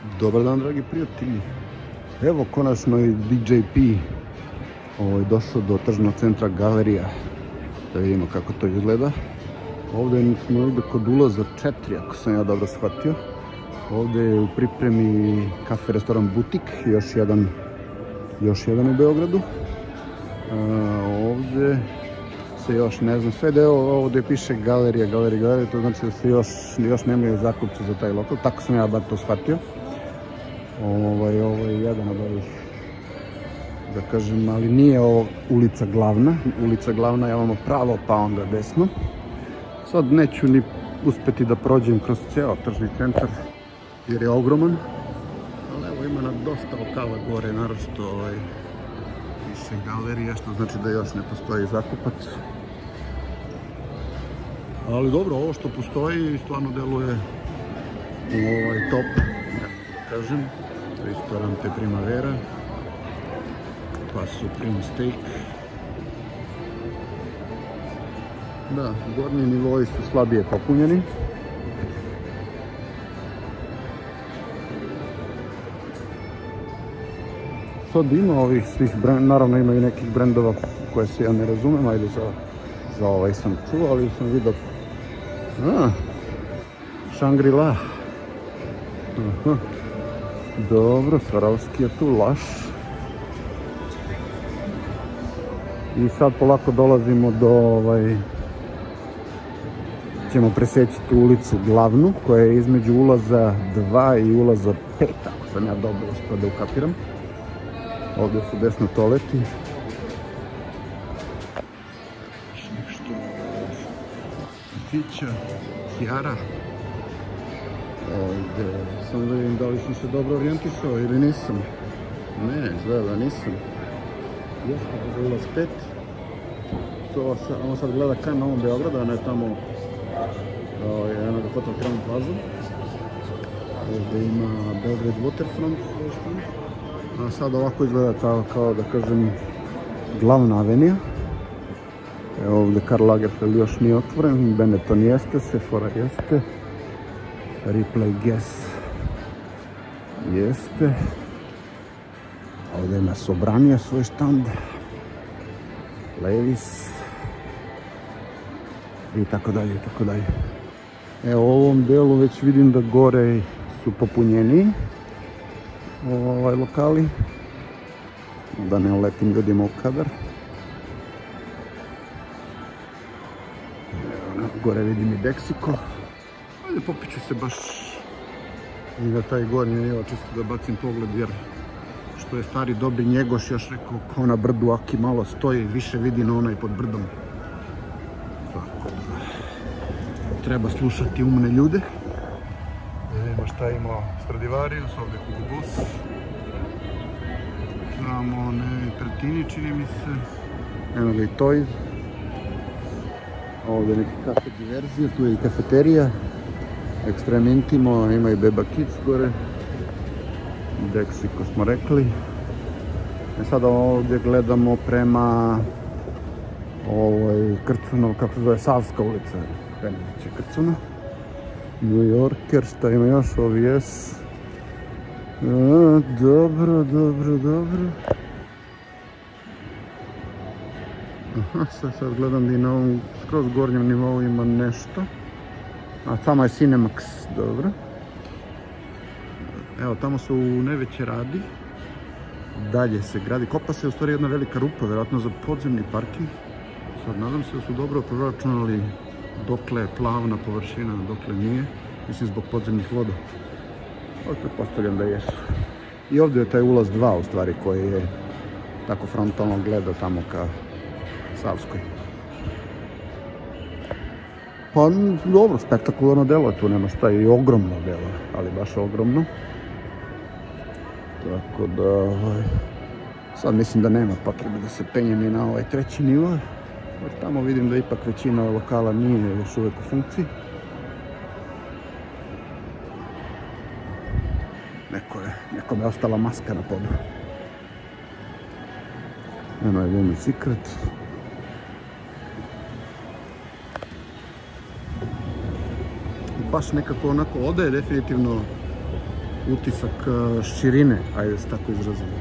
Dobar dan, dragi prijatelji. Evo, konačno je DJP ovaj, došao do tržnog centra Galerija. Da vidimo kako to izgleda. Ovde smo ovdje kod ulaza četiri, ako sam ja dobro shvatio. Ovde je u pripremi kafe restoran Butik, još jedan, još jedan u Beogradu. A, ovde se još ne znam, sve deo ovde piše galerija, galerija, galerija, to znači da se još, još nemaju zakupce za taj lokal, tako sam ja bar to shvatio. Ovaj, ovo je jedan od ovih, da kažem, ali nije ovo ulica glavna. Ulica glavna je ovamo pravo, pa onda desno. Sad neću ni uspeti da prođem kroz ceo tržni centar, jer je ogroman. Ali evo ima na dosta lokala gore, naročito ovaj, više galerija, što znači da još ne postoji zakupac. Ali dobro, ovo što postoji stvarno deluje ovaj top, kažem. Ristorante Primavera, pa Supreme Steak. Da, gornji nivoi su slabije popunjeni. Sad ima ovih svih brendova, naravno ima i nekih brendova koje se ja ne razumem, ajde za, za ovaj sam čuo, ali sam vidio Shangri-La. Aha. Dobro, Svarovski je tu, Laš. I sad polako dolazimo do ovaj, ćemo preseći tu ulicu glavnu koja je između ulaza 2 i ulaza 5, ako sam ja dobro uspio da ukapiram. Ovdje su desno toleti. Nešto Fića, Ovdje, samo da vidim da li sam se dobro orijentisao ili nisam. Ne, izgleda da nisam. Jesmo, ovdje ulaz 5. To sa, on sad gleda ka Novom Beogradu, a ne tamo ovaj, jednog hotel Crown Plaza. Ovdje ima Belgrade Waterfront. A sad ovako izgleda kao, kao da kažem glavna avenija. Evo ovdje Karl Lagerfeld još nije otvoren, Benetton jeste, Sephora jeste, Ripley Guess. Jeste. Ovdje ima Sobranija svoj štand, Levis. I tako dalje, i tako dalje. Evo u ovom delu već vidim da gore su popunjeniji ovaj lokali. Da ne uletim ljudima u kadar. Gore vidim i Deksiko ajde popiću se baš i na taj gornji nivo čisto da bacim pogled jer što je stari dobri njegoš još rekao ko na brdu aki malo stoji više vidi na onaj pod brdom tako da treba slušati umne ljude vidimo šta ima Stradivarius, ovdje Hugo Boss. Tamo ne Tretini, čini mi se. Eno ga i Toys. Ovdje neki kafe diverzije, tu je i kafeterija. Extreme Intimo, ima i Beba Kids gore. Dexiko smo rekli. E sada ovdje gledamo prema ovoj Krcunov, kako se zove, Savska ulica. Benedić je Krcuna. New Yorker, šta ima još OVS? A, dobro, dobro, dobro. Aha, sad, sad gledam da i na ovom skroz gornjem nivou ima nešto. A tamo je Cinemax, dobro. Evo, tamo su neveće radi. Dalje se gradi. Kopa se u stvari jedna velika rupa, vjerojatno za podzemni parking. Sad nadam se da su dobro proračunali dokle je plavna površina, dokle nije, mislim zbog podzemnih voda. Ali pretpostavljam da jesu. I ovdje je taj ulaz 2 u stvari koji je tako frontalno gleda tamo ka Savskoj. Pa dobro, spektakularno delo tu nema šta, i ogromno delo, ali baš ogromno. Tako da, ovaj, sad mislim da nema potrebe da se penjem i na ovaj treći nivo. Jer tamo vidim da ipak većina lokala nije još uvijek u funkciji. Neko je, nekome je ostala maska na podu. Eno je Lumi Secret. Baš nekako onako ode definitivno utisak e, širine, ajde se tako izrazimo.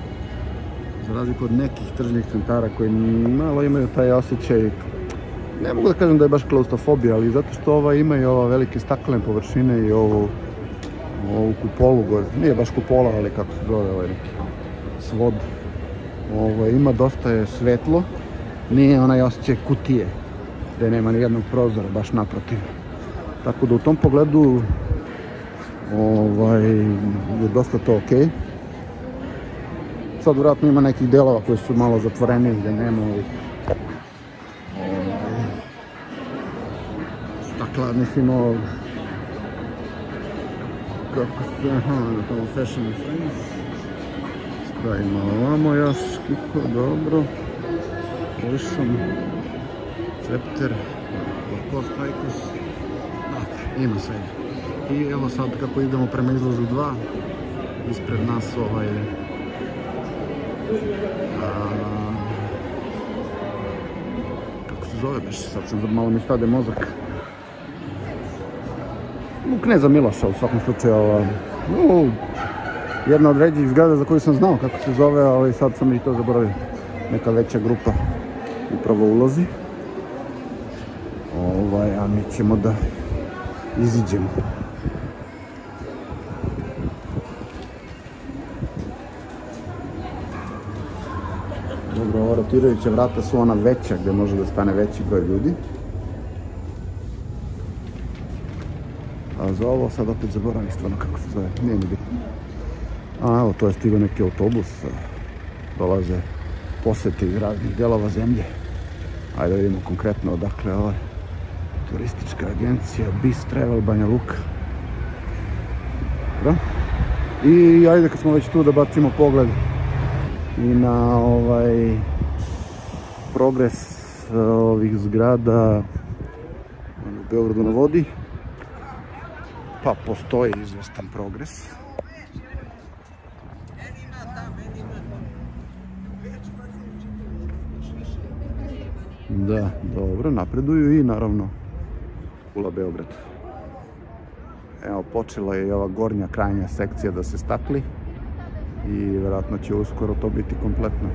Za razliku od nekih tržnih centara koji malo imaju taj osjećaj, ne mogu da kažem da je baš klaustrofobija, ali zato što ova ima i ova velike staklene površine i ovu, ovu kupolu gore. Nije baš kupola, ali kako se zove ovaj neki svod. Ovo, ima dosta je svetlo, nije onaj osjećaj kutije, gde nema ni jednog prozora, baš naprotiv. Tako da u tom pogledu ovaj, je dosta to okej. Okay. Sad vjerojatno ima nekih delova koji su malo zatvoreni gde nema ovih ovaj, stakla, mislim ovog kako se, aha, na tamo fashion and friends. Stavimo ovamo još, kiko, dobro. Polišam, cepter, Lacoste Hikers. Da, ima svega. I evo sad kako idemo prema izlazu 2, ispred nas ovaj a, kako se zove beš, sad sam malo mi stade mozak. U Kneza Miloša u svakom slučaju, ova, no, jedna od ređih zgrada za koju sam znao kako se zove, ali sad sam i to zaboravio. Neka veća grupa upravo ulazi. Ovaj, a mi ćemo da iziđemo. Dobro, ova rotirajuća vrata su ona veća, gde može da stane veći broj ljudi. A za ovo sad opet zaboravim stvarno kako se zove, nije mi bitno. A evo, to je stigao neki autobus, dolaze posete iz raznih delova zemlje. Ajde da vidimo konkretno odakle ovo je turistička agencija Bis Travel Banja Luka. Dobro. I ajde kad smo već tu da bacimo pogled i na ovaj progres ovih zgrada u Beogradu na vodi. Pa postoji izvestan progres. Da, dobro, napreduju i naravno Kula Beograd. Evo, počela je i ova gornja krajnja sekcija da se stakli i vjerojatno će uskoro to biti kompletno.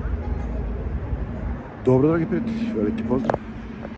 Dobro, dragi prijatelji, veliki pozdrav.